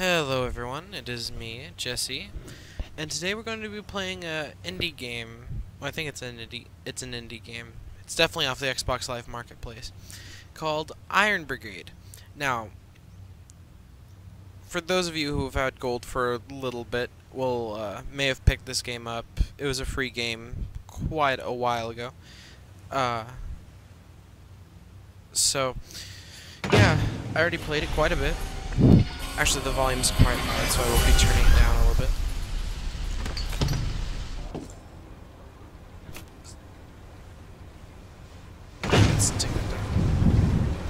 Hello everyone, it is me, Jesse, and today we're going to be playing a indie game. Well, I think it's an indie. It's an indie game. It's definitely off the Xbox Live Marketplace, called Iron Brigade. Now, for those of you who have had gold for a little bit, will uh, may have picked this game up. It was a free game quite a while ago. Uh, so, yeah, I already played it quite a bit. Actually, the volume's quite loud, so I will be turning it down a little bit. Let's take it down.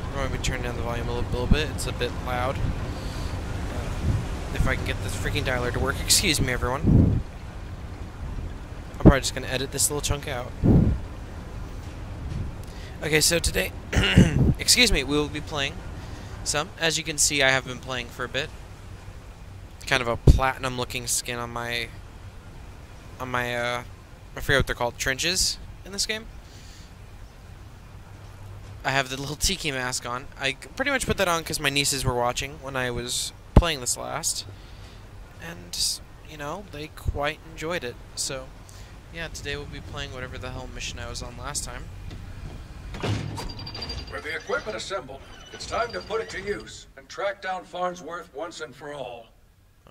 I'm going to be turning down the volume a little, little bit. It's a bit loud. Uh, if I can get this freaking dialer to work. Excuse me, everyone. I'm probably just going to edit this little chunk out. Okay, so today, excuse me, we will be playing some. As you can see, I have been playing for a bit. Kind of a platinum-looking skin on my, on my, uh, I forget what they're called, trenches in this game. I have the little tiki mask on. I pretty much put that on because my nieces were watching when I was playing this last. And, you know, they quite enjoyed it. So, yeah, today we'll be playing whatever the hell mission I was on last time. With the equipment assembled, it's time to put it to use and track down Farnsworth once and for all.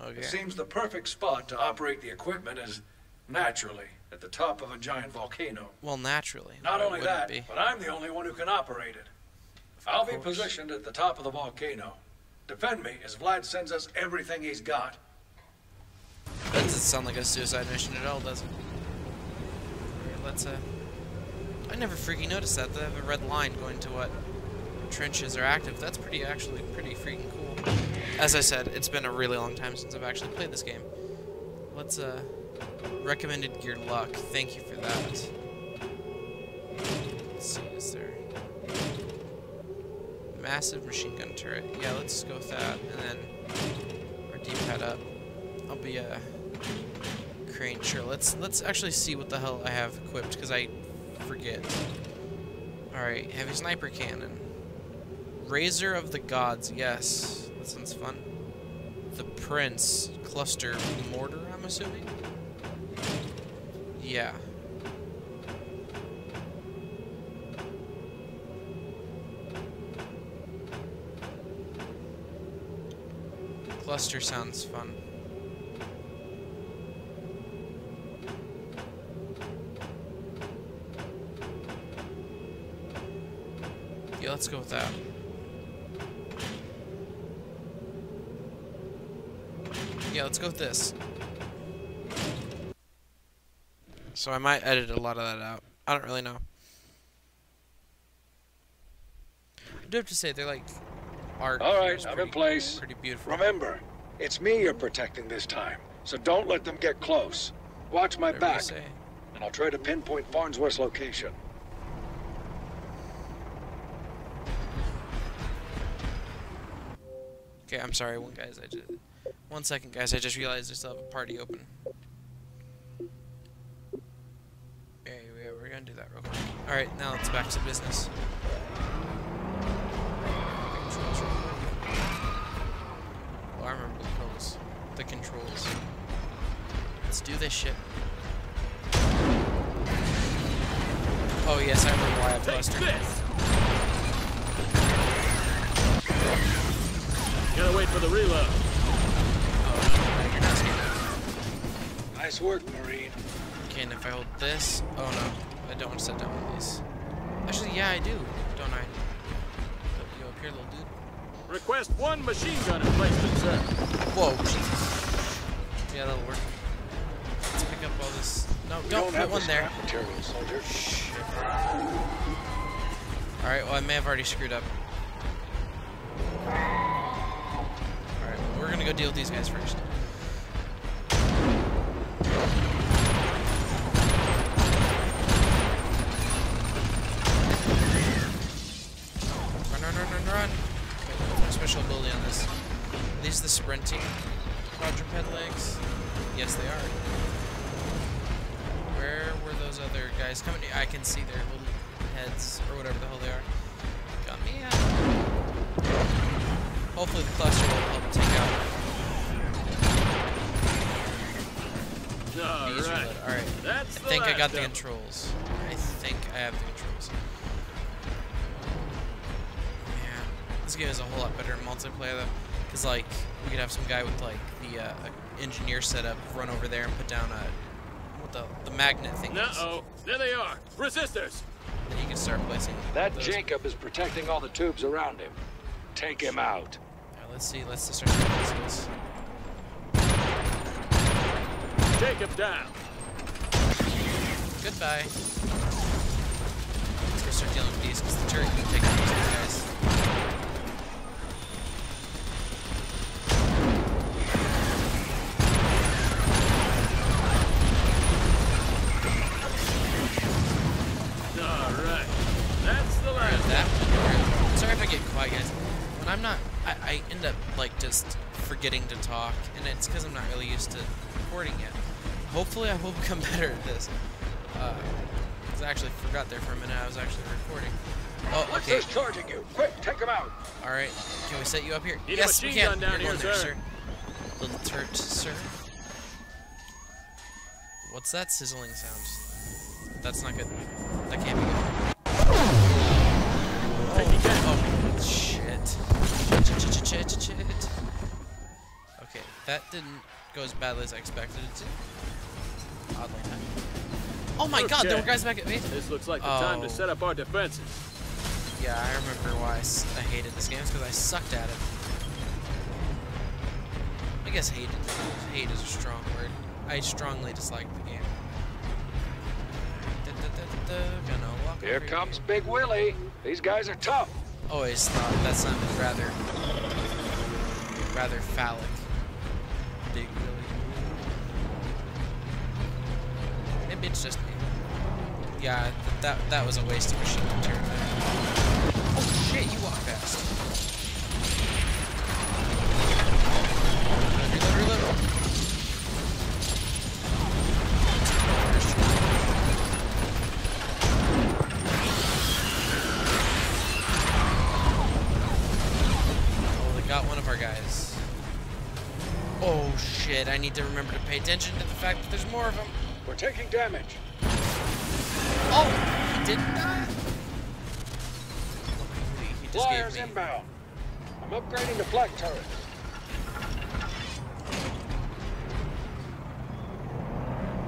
Okay. It seems the perfect spot to operate the equipment is naturally at the top of a giant volcano. Well, naturally. Not only that, be? but I'm the only one who can operate it. I'll be positioned at the top of the volcano. Defend me as Vlad sends us everything he's got. That doesn't sound like a suicide mission at all, does it? Let's, uh... I never freaking noticed that. They have a red line going to what trenches are active. That's pretty, actually, pretty freaking cool. As I said, it's been a really long time since I've actually played this game. Let's, uh... Recommended gear luck. Thank you for that. Let's see, is there... Massive machine gun turret. Yeah, let's go with that. And then our D-pad up. I'll be a crane. Sure. Let's let's actually see what the hell I have equipped because I forget. All right, heavy sniper cannon. Razor of the gods. Yes, that sounds fun. The prince cluster mortar. I'm assuming. Yeah. Cluster sounds fun. Yeah, let's go with that. Yeah, let's go with this. So I might edit a lot of that out. I don't really know. I do have to say, they're like art. All right, I'm in place. Pretty beautiful. Remember, it's me you're protecting this time, so don't let them get close. Watch my Whatever back, and I'll try to pinpoint Farnsworth's location. Okay, I'm sorry, one guys. I just one second, guys. I just realized I still have a party open. Yeah, yeah, we're gonna do that real quick. All right, now let's back to business. Controls. Oh, I remember the controls. The controls. Let's do this shit. Oh yes, I remember why I have Buster. Gotta wait for the reload. Oh, you're not scared. Nice work, Marine. Okay, and if I hold this, oh no, I don't want to set down one of these. Actually, yeah, I do, don't I? Put you up here, little dude. Request one machine gun emplacement, sir. Whoa, Jesus. Yeah, that'll work. Let's pick up all this. No, We don't, don't put one there. scrap material, soldier. All right, well, I may have already screwed up. Gonna go deal with these guys first. Run, run, run, run, run. Okay, special ability on this? Are these the sprinting quadruped legs? Yes, they are. Where were those other guys coming? I can see their little heads, or whatever the hell they are. Got me out. Hopefully the cluster will help take out to use All right. All right. That's I think I got the controls. I think I have the controls. Man, this game is a whole lot better in multiplayer though. Cause like, we could have some guy with like the uh, engineer setup run over there and put down a, what the, the magnet thing is. Uh-oh. There they are. Resistors. Then you can start placing That those. Jacob is protecting all the tubes around him. Take him out. Alright, let's see, let's start placing this. Jacob down. Goodbye. Let's go start dealing with these, because the turret can take out these guys. All right. That's the last. that one. Sorry if I get quiet, guys. When I'm not, I, I end up, like, just forgetting to talk, and it's because I'm not really used to recording yet. Hopefully I will become better at this. Uh, I actually forgot there for a minute I was actually recording. Oh, What's okay. this charging you? Quick, take him out. Alright, can we set you up here? Need yes, we can. down You're here, there, sir. Little turret, sir. What's that sizzling sound? That's not good. That can't be good. Oh, shit. Shit, shit, shit, shit, shit. Okay, that didn't go as badly as I expected it to. Oddly enough. Oh my god, there were guys back at me. This looks like the time Oh. to set up our defenses. Yeah, I remember why I hated this game. It's because I sucked at it. I guess hated. Hate is a strong word. I strongly disliked the game. Here over comes Big Willie. These guys are tough. Always thought that sounded rather, rather phallic. It's just. Yeah, that that was a waste of machine there. Oh shit! You walk fast. Reload, reload. Oh, they got one of our guys. Oh shit! I need to remember to pay attention to the fact that there's more of them. We're taking damage. Oh, he didn't die. He, he just Flyers gave me. inbound. I'm upgrading the flak turret.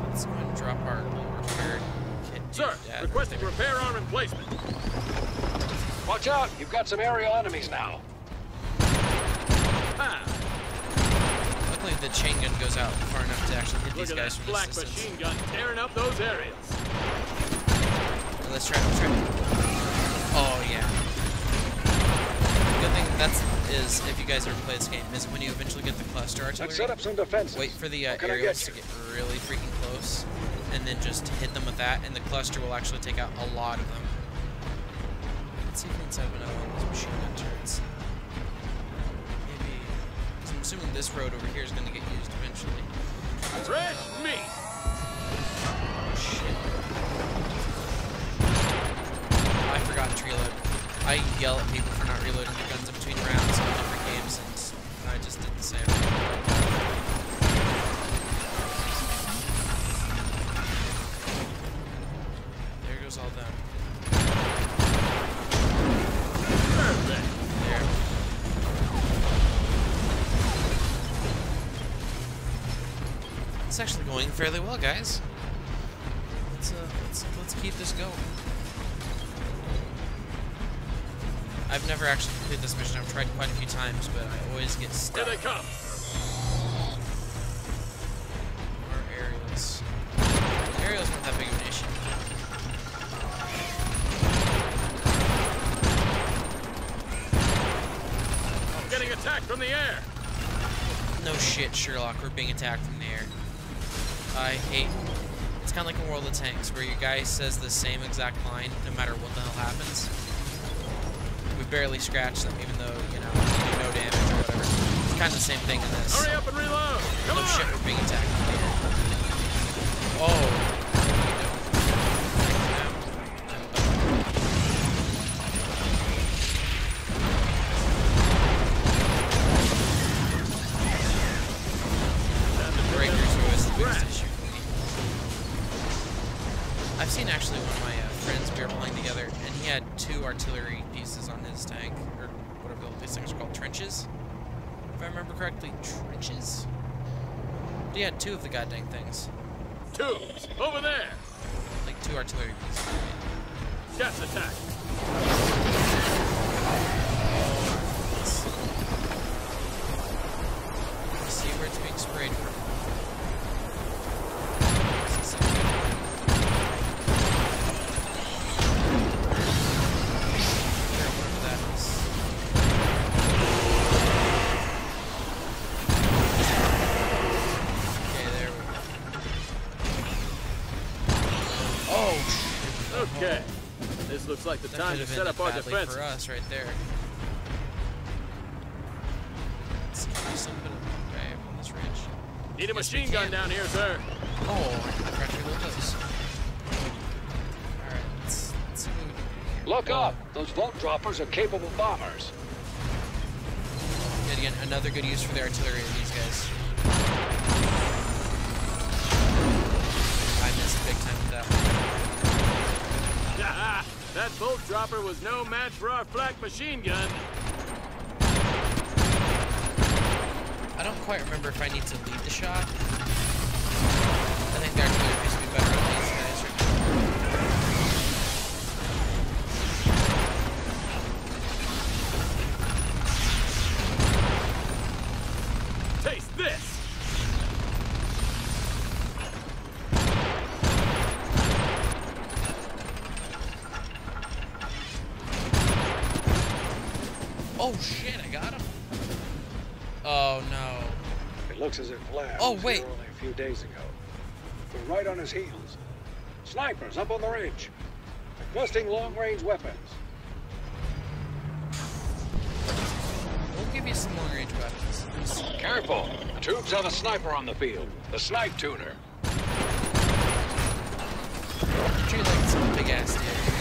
Let's go and drop our little repair kit. Sir, Yeah. requesting repair arm emplacement. Watch out, you've got some aerial enemies now. Ah, Luckily, the chain gun goes out far enough to actually hit look these guys from black distance. machine gun tearing up those areas. Let's try. Let's try. Oh yeah. Good thing that's is if you guys ever play this game is when you eventually get the cluster artillery. Let's set up some defenses. Wait for the uh, What can I aerials get to get really freaking close, and then just hit them with that, and the cluster will actually take out a lot of them. Let's see if we can set up another one of those machine gun turrets. Maybe. 'cause I'm assuming this road over here is going to get used eventually. Fresh meat. Oh shit. I forgot to reload. I yell at people for not reloading the guns in between rounds in different games, and I just did the same. It's actually going fairly well, guys. Let's uh, let's let's keep this going. I've never actually completed this mission. I've tried quite a few times, but I always get Here stuck. they come. More aerials. Aerials not that big of an issue. Getting attacked from the air. No shit, Sherlock. We're being attacked from the air. I hate. It's kind of like in World of Tanks, where your guy says the same exact line no matter what the hell happens. We barely scratch them, even though you know we do no damage or whatever. It's kind of the same thing in this. Hurry up and reload. Come No on. shit, we're being attacked from the air. Oh. Trenches. If I remember correctly, trenches. But he had two of the goddamn things, Tubes, over there. like two artillery pieces. Jets attack. Like the That time to set up our defense. for us right there. Let's see, there's some bit of okay on this ridge. Need a Yes, machine gun down here, sir. Oh, I forgot to reload those. Alright, let's, let's see what we can do here. Look up! Those vault droppers are capable bombers. Yet again, another good use for the artillery of these guys. I missed big time with that one. That bolt dropper was no match for our flak machine gun. I don't quite remember if I need to lead the shot. I think the artillery Oh shit, I got him. Oh no. It looks as if Vlad Oh, was wait. here only a few days ago. We're right on his heels. Snipers up on the ridge. Requesting long-range weapons. We'll give you some long range weapons. Let's- Careful! Tubes have a sniper on the field. The snipe tuner. treat it like some big ass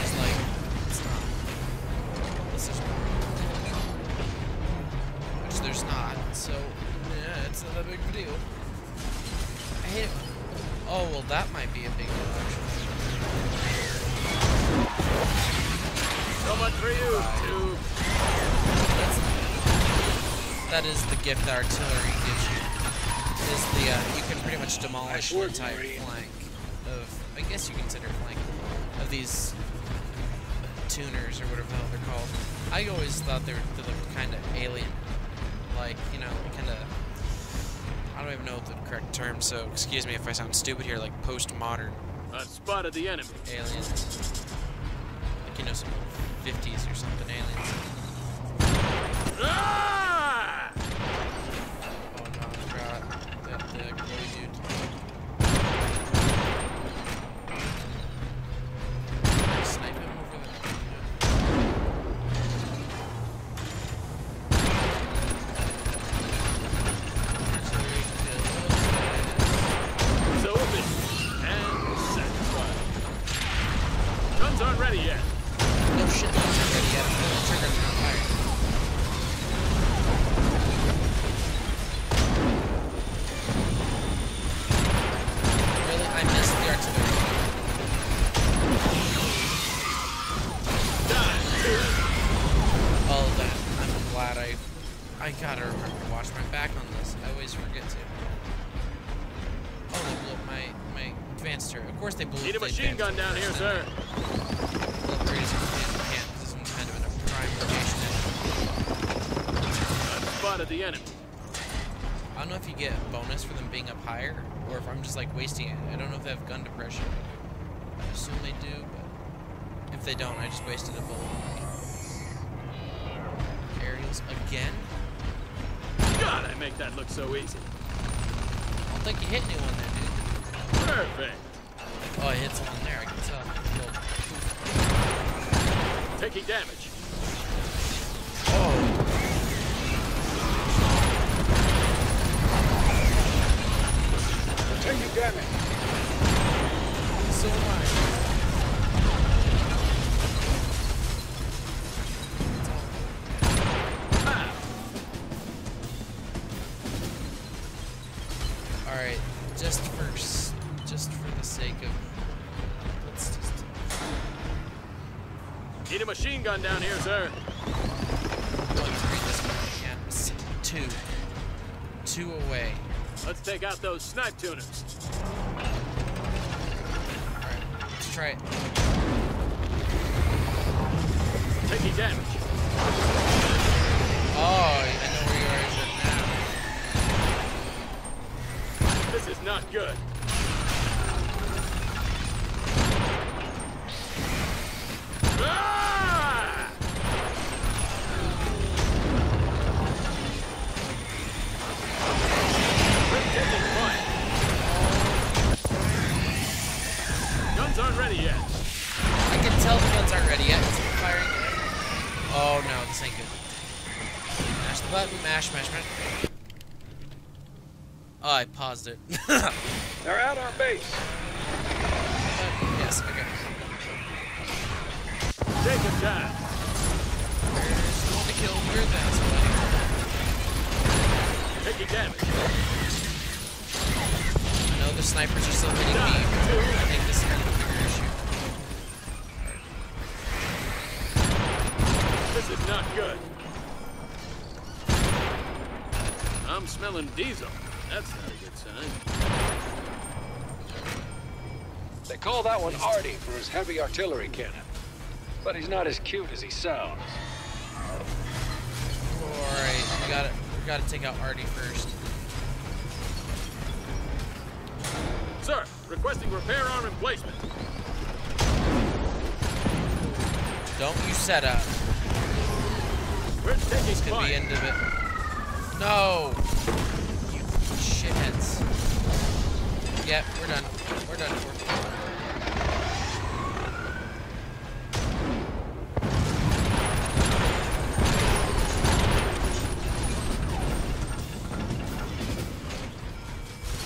that is the gift that artillery gives you. Is the, uh, you can pretty much demolish an work, entire flank of, I guess you consider flank, of these tuners or whatever the hell they're called. I always thought they, were, they looked kind of alien. Like, you know, kind of, I don't even know the correct term, so excuse me if I sound stupid here, like postmodern I spotted the enemy. aliens. Like, you know, some 50s or something aliens. Ah! They blew Need a machine gun down here, sir. didn't they? Upgrade as quickly as we can, 'cause this one's kind of in a prime location. I spotted the enemy. I don't know if you get a bonus for them being up higher, or if I'm just like wasting it. I don't know if they have gun depression. I assume they do, but if they don't, I just wasted a bullet. Aerials again? God, I make that look so easy. I don't think you hit anyone there, dude. Perfect. Oh, I hit someone there, I can tell. Little- Taking damage. Oh. Taking damage. Sir. One, three, this. Yeah, two. Two away. Let's take out those snipe tuners. Alright, let's try it. Taking damage. Oh, I know where you are now. This is not good. Ah! We're taking fire. Guns aren't ready yet. I can tell the guns aren't ready yet. Firing. Oh no, this ain't good. Mash the button, mash, mash, mash. Oh, I paused it. They're at our base. yes, okay. Take your time. There's the one to kill. We're that somebody. Taking damage. No, the snipers are still hitting me. I think this is This is not good. I'm smelling diesel. That's not a good sign. They call that one Artie for his heavy artillery cannon. But he's not as cute as he sounds. Alright, we gotta, we gotta take out Artie first. Sir, requesting repair arm emplacement. Don't you set up. We're taking This could be fire. end of it. No! You shitheads. Yep, we're done. We're done. We're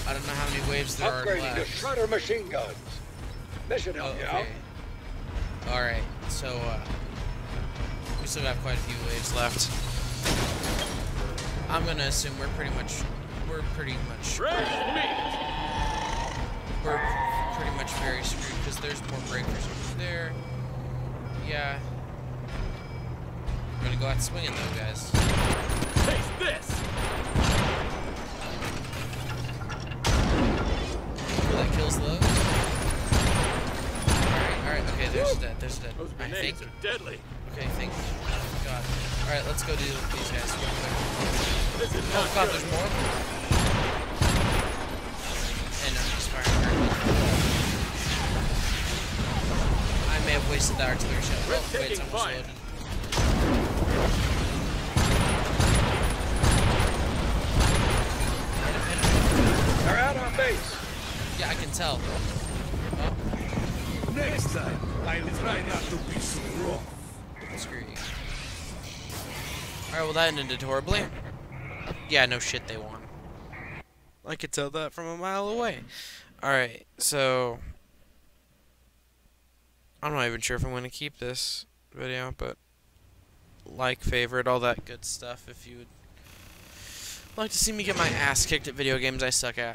I don't know how many waves there are Upgrading to left. Shredder machine guns. This should help you out. Okay. Alright, so, uh, we still got quite a few waves left. I'm gonna assume we're pretty much, we're pretty much, we're pretty much very screwed because there's more breakers over there. Yeah. I'm gonna go out swinging though, guys. Taste this. Cool, that kills those. Alright, alright, okay, there's dead, there's dead. Those I think, are deadly. Okay, thank God. Alright, let's go do these guys. Oh god, there's more? And I'm just firing her. I may have wasted that artillery shell. Oh, wait, it's almost fire. loaded. Hit him, hit him. They're at our base. Yeah, I can tell. Oh, Next time, I'll try not to be so rough. Screw you. Alright, well that ended horribly. Yeah, no shit, they won. I could tell that from a mile away. Alright, so... I'm not even sure if I'm going to keep this video, but... Like, favorite, all that good stuff if you would like to see me get my ass kicked at video games I suck at.